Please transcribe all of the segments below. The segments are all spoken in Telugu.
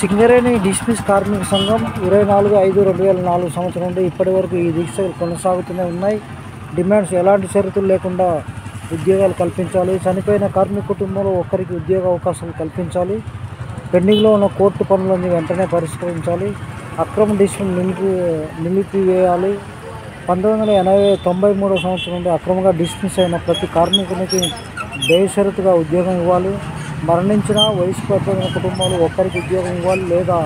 సింగరేణి డిస్మిస్ కార్మిక సంఘం ఇరవై నాలుగు ఐదు రెండు వేల నాలుగు సంవత్సరం నుండి ఇప్పటి వరకు ఈ దీక్షలు కొనసాగుతూనే ఉన్నాయి. డిమాండ్స్ ఎలాంటి షరతులు లేకుండా ఉద్యోగాలు కల్పించాలి. చనిపోయిన కార్మిక కుటుంబంలో ఒక్కరికి ఉద్యోగ అవకాశాలు కల్పించాలి. పెండింగ్లో ఉన్న కోర్టు పనులన్నీ వెంటనే పరిష్కరించాలి. అక్రమ డిస్మిస్ నిలిపి నిలిపివేయాలి. పంతొమ్మిది వందల ఎనభై తొంభై మూడో సంవత్సరం నుండి అక్రమంగా డిస్మిస్ అయిన ప్రతి కార్మికునికి బేషరతుగా ఉద్యోగం ఇవ్వాలి. మరణించిన వయసు పడిన కుటుంబాలు ఒక్కరికి ఉద్యోగం ఇవ్వాలి లేదా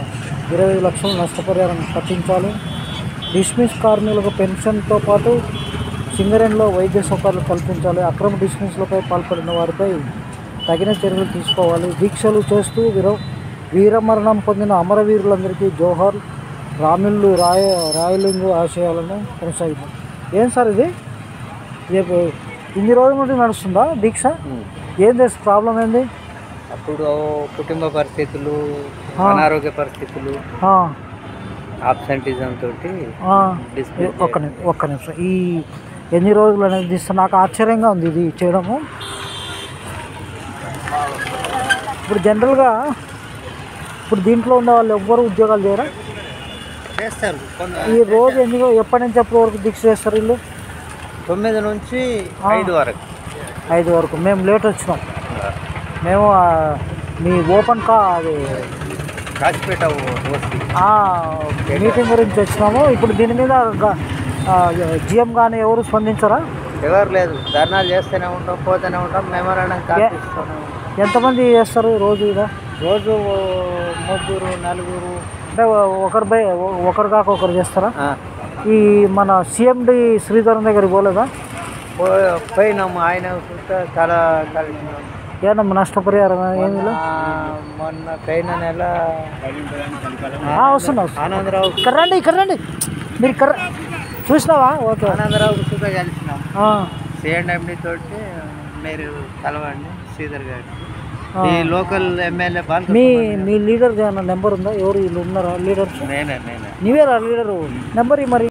ఇరవై ఐదు లక్షలు నష్టపరిహారం కట్టించాలి. డిస్మిస్ కార్మికులకు పెన్షన్తో పాటు సింగరేణిలో వైద్య సౌకర్యాలు కల్పించాలి. అక్రమ డిస్మిస్లపై పాల్పడిన వారిపై తగిన చర్యలు తీసుకోవాలి. దీక్షలు చేస్తూ వీర వీరమరణం పొందిన అమరవీరులందరికీ జోహార్ రామిల్లు రాయ రాయలింగు ఆశయాలను కొనసాగిద్దాం. ఏం సార్ ఇది? ఇది ఇన్ని రోజుల నుండి నడుస్తుందా దీక్ష? ఏం చేసి ప్రాబ్లం ఏంది? అప్పుడు కుటుంబ పరిస్థితులు. అనారోగ్య పరిస్థితులు ఆబ్సెంటిజం తోటి ఒక్క నిమిషం ఒక్క నిమిషం. ఈ ఎన్ని రోజులు అనేది తీస్తే నాకు ఆశ్చర్యంగా ఉంది ఇది చేయడము. ఇప్పుడు జనరల్గా ఇప్పుడు దీంట్లో ఉన్న వాళ్ళు ఎవ్వరు ఉద్యోగాలు చేయరా? చేస్తారు. ఈ రోజు ఎన్ని ఎప్పటి నుంచి ఎప్పటి వరకు దీక్ష చేస్తారు వీళ్ళు? తొమ్మిది నుంచి. ఐదు వరకు. ఐదు వరకు. మేము లేట్ వచ్చినాం. మేము మీ ఓపెన్ కా అది కాచిపేట మీటింగ్ గురించి వచ్చినాము. ఇప్పుడు దీని మీద జిఎం కానీ ఎవరు స్పందించరా? ఎవరు లేదు. ధర్నాలు చేస్తూనే ఉంటాం పోతూనే ఉంటాం మెమోరాండం ఎంతమంది చేస్తారు రోజు ఇదా? రోజు ముగ్గురు నలుగురు. అంటే ఒకరు బై ఒకరు కాక ఒకరు చేస్తారా? ఈ మన సిఎండి శ్రీధరన్ దగ్గరికి పోలేదా? పోయినాము. ఆయన చూస్తే చాలా కలిసినాం ఏమన్నా నష్టపరిహారం ఏమి మొన్న పోయిన నెల వస్తున్నా. ఆనందరావు ఇక్కడ రండి ఇక్కడ రండి మీరు ఇక్కడ చూసినావా ఓకే ఆనందరావు చూస్తే కలిసినాం ఆ, సిఎండి తోటి మీరు కలవండి శ్రీధర్ గారికి ఆ. ఈ లోకల్ ఎమ్మెల్యే మీ మీ లీడర్ నెంబర్ ఉందా ఎవరు వీళ్ళు ఉన్నారా లీడర్స్ నేనే నేనే నీవేరా లీడరు నెంబర్ మరి